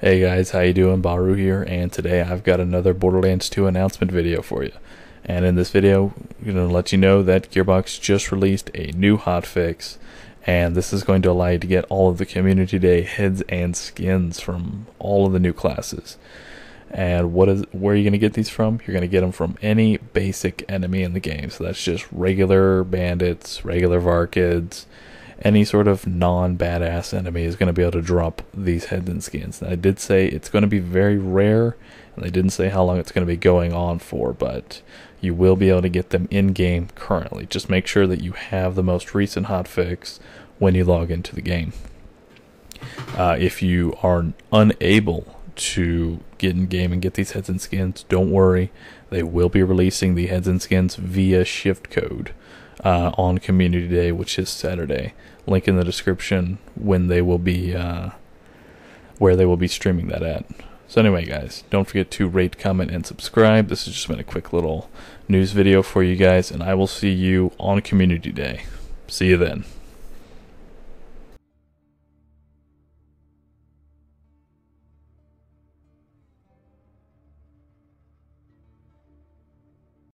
Hey guys, how you doing? Bahroo here, and today I've got another Borderlands 2 announcement video for you. And in this video, I'm going to let you know that Gearbox just released a new hotfix, and this is going to allow you to get all of the Community Day heads and skins from all of the new classes. And what is where are you going to get these from? You're going to get them from any basic enemy in the game. So that's just regular bandits, regular Varkids, any sort of non-badass enemy is going to be able to drop these heads and skins. I did say it's going to be very rare, and I didn't say how long it's going to be going on for, but you will be able to get them in-game currently. Just make sure that you have the most recent hotfix when you log into the game. Uh, if you are unable to get in game and get these heads and skins, don't worry. They will be releasing the heads and skins via shift code uh, on Community Day, which is Saturday. Link in the description when they will be, uh, where they will be streaming that at. So anyway, guys, don't forget to rate, comment, and subscribe. This has just been a quick little news video for you guys, and I will see you on Community Day. See you then.